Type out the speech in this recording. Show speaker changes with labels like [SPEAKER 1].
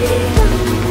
[SPEAKER 1] Thank you.